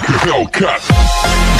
like a Hellcat.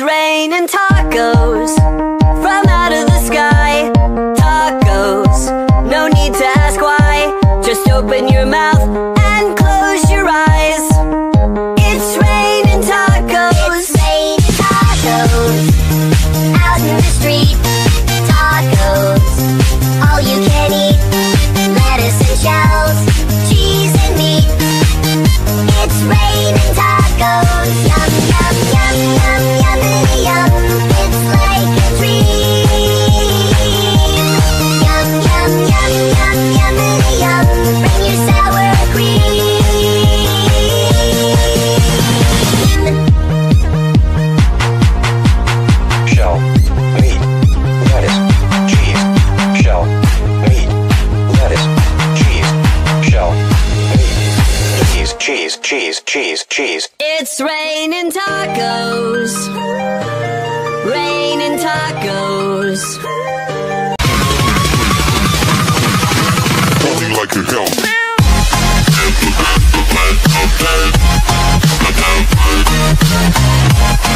Rain and tacos from out of the sky. Tacos, no need to ask why. Just open your mouth. Raining tacos. Party like a hell. You.